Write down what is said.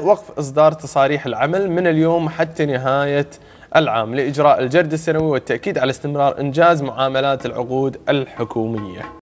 وقف إصدار تصاريح العمل من اليوم حتى نهاية العام لإجراء الجرد السنوي والتأكيد على استمرار إنجاز معاملات العقود الحكومية.